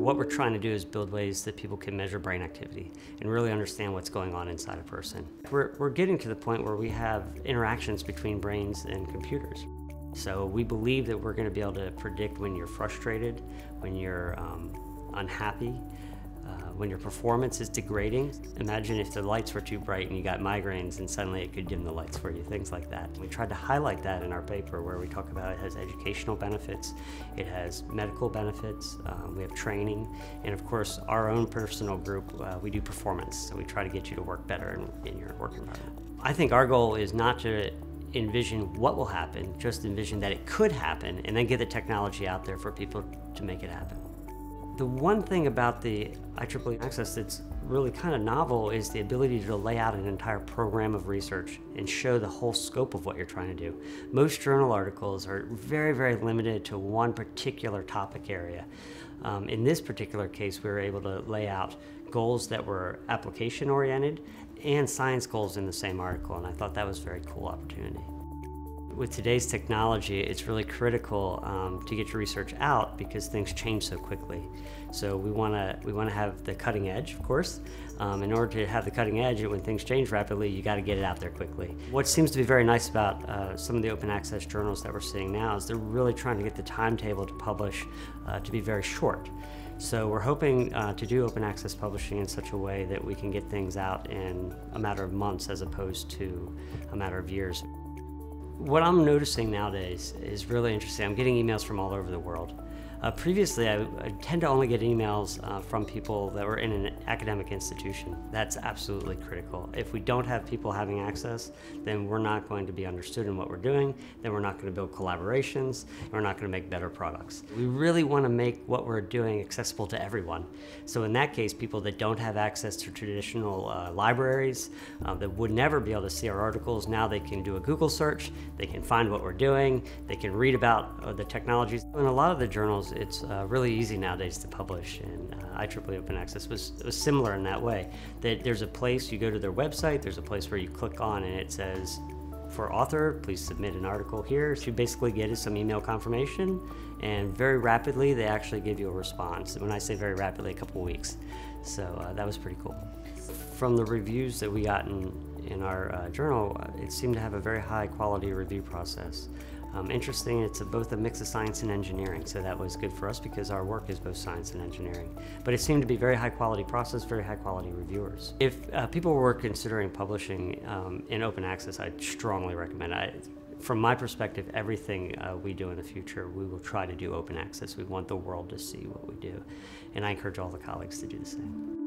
what we're trying to do is build ways that people can measure brain activity and really understand what's going on inside a person. We're, we're getting to the point where we have interactions between brains and computers. So we believe that we're going to be able to predict when you're frustrated, when you're um, unhappy, when your performance is degrading. Imagine if the lights were too bright and you got migraines and suddenly it could dim the lights for you, things like that. We tried to highlight that in our paper where we talk about it has educational benefits, it has medical benefits, um, we have training, and of course our own personal group, uh, we do performance, so we try to get you to work better in, in your work environment. I think our goal is not to envision what will happen, just envision that it could happen, and then get the technology out there for people to make it happen. The one thing about the IEEE Access that's really kind of novel is the ability to lay out an entire program of research and show the whole scope of what you're trying to do. Most journal articles are very, very limited to one particular topic area. Um, in this particular case, we were able to lay out goals that were application oriented and science goals in the same article, and I thought that was a very cool opportunity. With today's technology, it's really critical um, to get your research out because things change so quickly. So we want to we want to have the cutting edge, of course. Um, in order to have the cutting edge, when things change rapidly, you got to get it out there quickly. What seems to be very nice about uh, some of the open access journals that we're seeing now is they're really trying to get the timetable to publish uh, to be very short. So we're hoping uh, to do open access publishing in such a way that we can get things out in a matter of months as opposed to a matter of years. What I'm noticing nowadays is really interesting. I'm getting emails from all over the world. Uh, previously, I, I, tend to only get emails uh, from people that were in an academic institution. That's absolutely critical. If we don't have people having access, then we're not going to be understood in what we're doing, then we're not going to build collaborations, we're not going to make better products. We really want to make what we're doing accessible to everyone. So in that case, people that don't have access to traditional uh, libraries, uh, that would never be able to see our articles, now they can do a Google search, they can find what we're doing, they can read about uh, the technologies. In a lot of the journals, it's uh, really easy nowadays to publish, and uh, IEEE Open Access was, was similar in that way. That there's a place you go to their website, there's a place where you click on, and it says, for author, please submit an article here. So you basically get some email confirmation, and very rapidly they actually give you a response. When I say very rapidly, a couple weeks. So uh, that was pretty cool. From the reviews that we got in, in our uh, journal, it seemed to have a very high quality review process. Um, interesting, it's a, both a mix of science and engineering, so that was good for us because our work is both science and engineering. But it seemed to be very high quality process, very high quality reviewers. If uh, people were considering publishing um, in open access, I'd strongly recommend it. From my perspective, everything uh, we do in the future, we will try to do open access. We want the world to see what we do. And I encourage all the colleagues to do the same.